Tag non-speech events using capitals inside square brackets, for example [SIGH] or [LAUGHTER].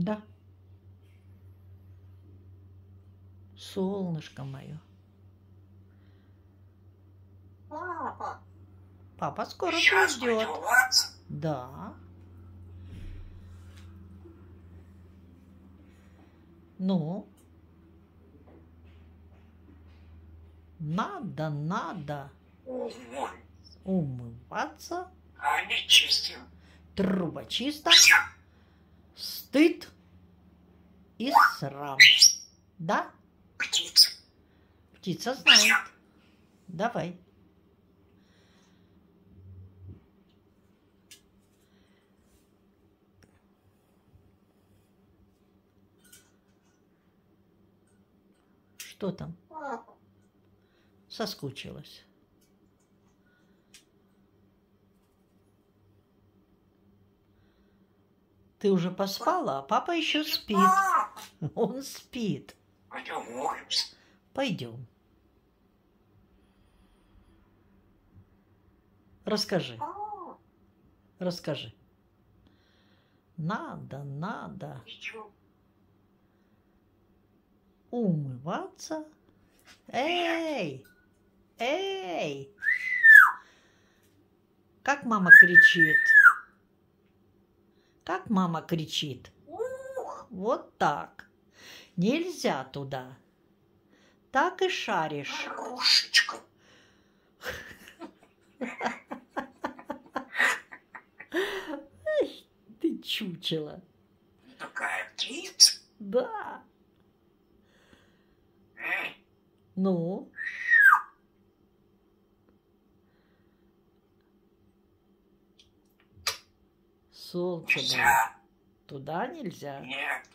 Да. Солнышко мое. Папа, Папа скоро сейчас придет. Да. Ну? Надо, надо умываться, а не чистим. труба чисто, стыд и срам. Да? Птица. Птица знает. Давай. Что там? Соскучилась. Ты уже поспала, а папа еще спит. [LAUGHS] Он спит. пойдем умоемся. Пойдем. Расскажи, Папа, расскажи. Надо, надо умываться. Эй! Эй! Как мама кричит? Как мама кричит? Ух, Вот так. Нельзя туда. Так и шаришь. Рушечка. Ты чучело. Такая птица. Да. Ну? Солнце. Туда нельзя. Нет,